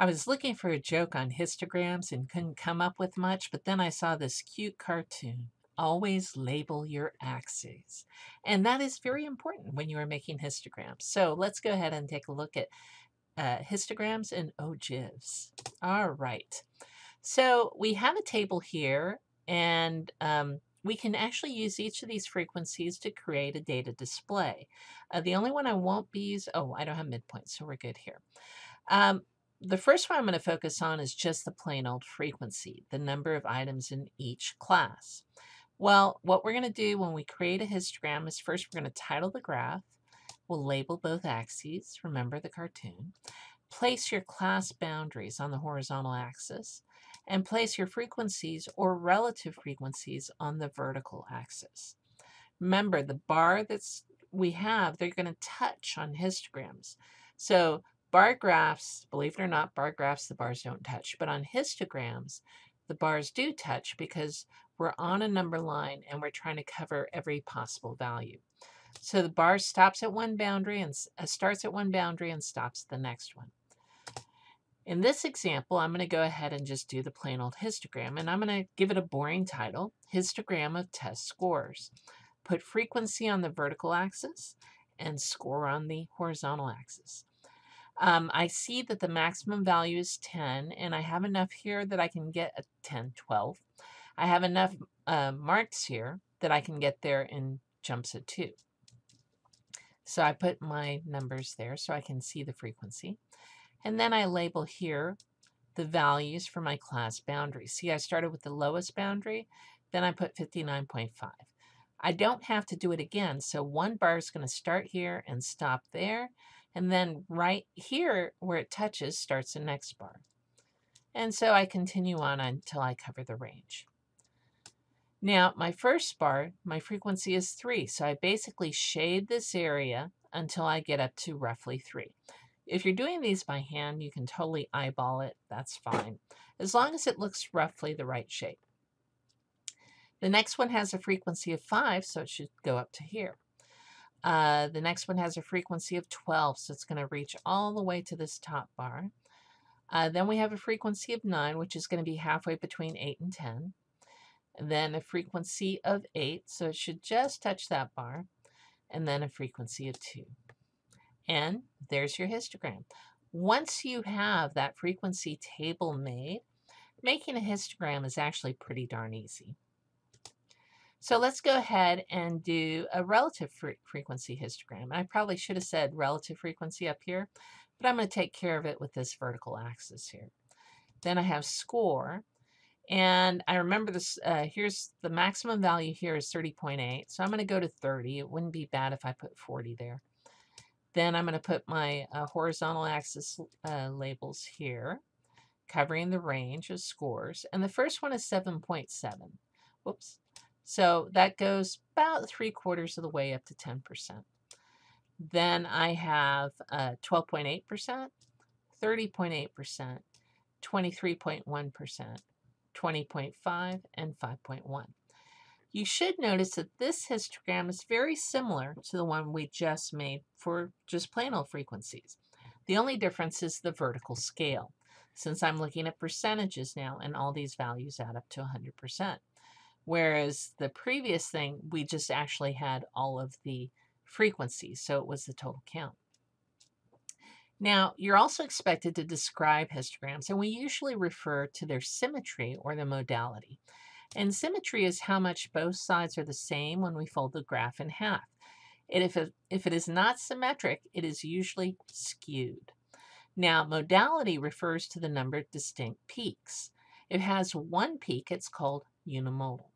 I was looking for a joke on histograms and couldn't come up with much, but then I saw this cute cartoon. Always label your axes. And that is very important when you are making histograms. So let's go ahead and take a look at uh, histograms and ogives. All right. So we have a table here, and um, we can actually use each of these frequencies to create a data display. Uh, the only one I won't be using, oh, I don't have midpoints, so we're good here. Um, the first one I'm going to focus on is just the plain old frequency, the number of items in each class. Well, what we're going to do when we create a histogram is first we're going to title the graph. We'll label both axes, remember the cartoon. Place your class boundaries on the horizontal axis and place your frequencies or relative frequencies on the vertical axis. Remember, the bar that's we have, they're going to touch on histograms. So bar graphs, believe it or not, bar graphs, the bars don't touch. But on histograms, the bars do touch because we're on a number line and we're trying to cover every possible value. So the bar stops at one boundary and uh, starts at one boundary and stops the next one. In this example, I'm going to go ahead and just do the plain old histogram, and I'm going to give it a boring title, Histogram of Test Scores. Put frequency on the vertical axis and score on the horizontal axis. Um, I see that the maximum value is 10, and I have enough here that I can get a 10, 12. I have enough uh, marks here that I can get there in jumps at 2. So I put my numbers there so I can see the frequency. And then I label here the values for my class boundary. See, I started with the lowest boundary, then I put 59.5. I don't have to do it again, so one bar is going to start here and stop there, and then right here where it touches starts the next bar. And so I continue on until I cover the range. Now, my first bar, my frequency is 3, so I basically shade this area until I get up to roughly 3. If you're doing these by hand, you can totally eyeball it. That's fine, as long as it looks roughly the right shape. The next one has a frequency of 5, so it should go up to here. Uh, the next one has a frequency of 12, so it's going to reach all the way to this top bar. Uh, then we have a frequency of 9, which is going to be halfway between 8 and 10 then a frequency of 8, so it should just touch that bar, and then a frequency of 2. And there's your histogram. Once you have that frequency table made, making a histogram is actually pretty darn easy. So let's go ahead and do a relative fre frequency histogram. I probably should have said relative frequency up here, but I'm going to take care of it with this vertical axis here. Then I have score, and I remember this, uh, here's the maximum value here is 30.8. So I'm going to go to 30. It wouldn't be bad if I put 40 there. Then I'm going to put my uh, horizontal axis uh, labels here, covering the range of scores. And the first one is 7.7. Whoops. So that goes about three quarters of the way up to 10%. Then I have 12.8%, 30.8%, 23.1%, 20.5, and 5.1. You should notice that this histogram is very similar to the one we just made for just plain old frequencies. The only difference is the vertical scale, since I'm looking at percentages now and all these values add up to 100%. Whereas the previous thing, we just actually had all of the frequencies, so it was the total count. Now, you're also expected to describe histograms, and we usually refer to their symmetry or the modality. And symmetry is how much both sides are the same when we fold the graph in half. And if it, if it is not symmetric, it is usually skewed. Now, modality refers to the number of distinct peaks. If it has one peak, it's called unimodal.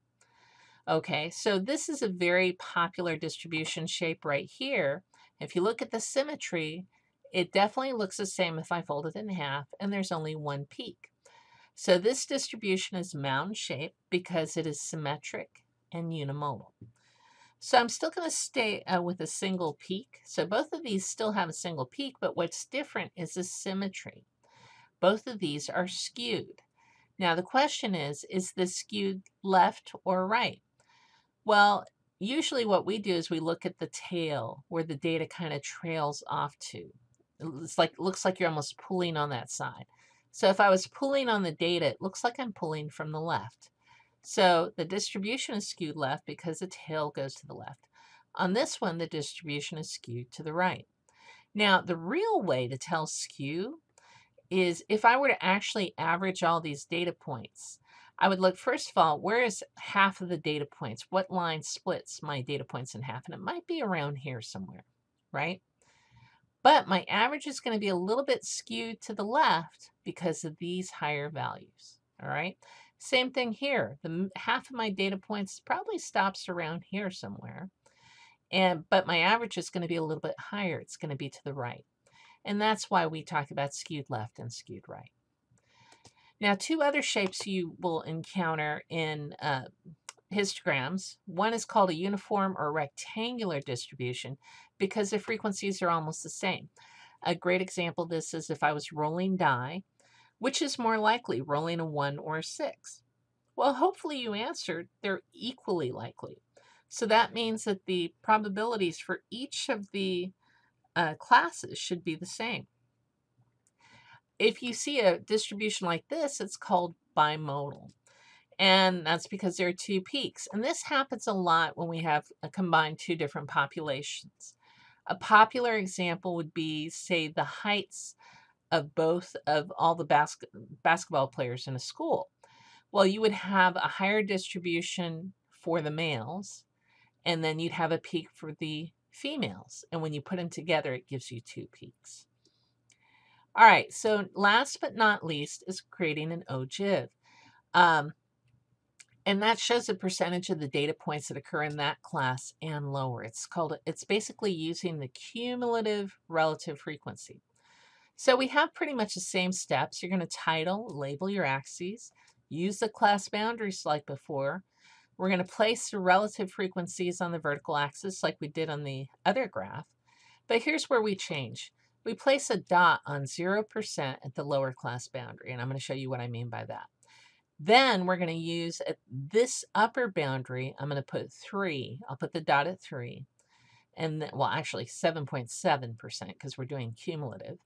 Okay, so this is a very popular distribution shape right here. If you look at the symmetry, it definitely looks the same if I fold it in half and there's only one peak. So this distribution is mound shaped because it is symmetric and unimodal. So I'm still going to stay uh, with a single peak. So both of these still have a single peak, but what's different is the symmetry. Both of these are skewed. Now the question is, is this skewed left or right? Well, usually what we do is we look at the tail where the data kind of trails off to. It's like looks like you're almost pulling on that side. So if I was pulling on the data, it looks like I'm pulling from the left. So the distribution is skewed left because the tail goes to the left. On this one, the distribution is skewed to the right. Now, the real way to tell skew is if I were to actually average all these data points, I would look, first of all, where is half of the data points? What line splits my data points in half? And it might be around here somewhere, right? But my average is going to be a little bit skewed to the left because of these higher values, all right? Same thing here. The half of my data points probably stops around here somewhere. And but my average is going to be a little bit higher. It's going to be to the right. And that's why we talk about skewed left and skewed right. Now, two other shapes you will encounter in uh, histograms. One is called a uniform or rectangular distribution because the frequencies are almost the same. A great example of this is if I was rolling die, which is more likely, rolling a 1 or a 6? Well, hopefully you answered they're equally likely. So that means that the probabilities for each of the uh, classes should be the same. If you see a distribution like this, it's called bimodal. And that's because there are two peaks. And this happens a lot when we have a combined two different populations. A popular example would be, say, the heights of both of all the bas basketball players in a school. Well, you would have a higher distribution for the males, and then you'd have a peak for the females. And when you put them together, it gives you two peaks. All right, so last but not least is creating an ogive. Um, and that shows the percentage of the data points that occur in that class and lower. It's called, it's basically using the cumulative relative frequency. So we have pretty much the same steps. You're going to title, label your axes, use the class boundaries like before, we're going to place the relative frequencies on the vertical axis like we did on the other graph. But here's where we change. We place a dot on 0% at the lower class boundary, and I'm going to show you what I mean by that. Then we're going to use at this upper boundary, I'm going to put 3. I'll put the dot at 3. And then, well, actually 7.7% because we're doing cumulative.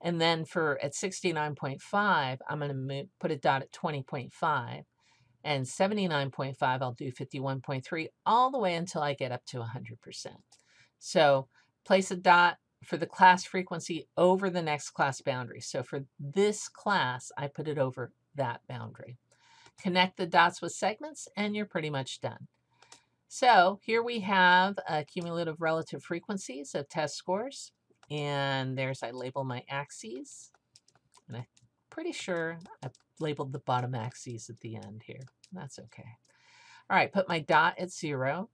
And then for at 69.5, I'm going to put a dot at 20.5 and 79.5, I'll do 51.3 all the way until I get up to 100%. So place a dot for the class frequency over the next class boundary. So for this class, I put it over that boundary. Connect the dots with segments and you're pretty much done. So here we have cumulative relative frequencies of test scores. And there's, I label my axes. And I'm pretty sure I labeled the bottom axes at the end here. That's okay. All right, put my dot at zero.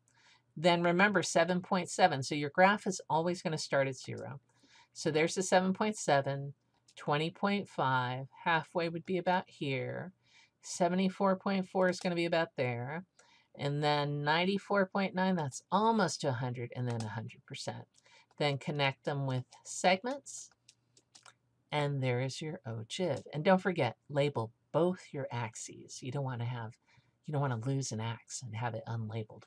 Then remember 7.7. So your graph is always going to start at zero. So there's the 7.7, 20.5, halfway would be about here. 74.4 is going to be about there. And then 94.9, that's almost to 100, and then 100%. Then connect them with segments. And there is your ogive. And don't forget, label both your axes. You don't want to have you don't want to lose an axe and have it unlabeled.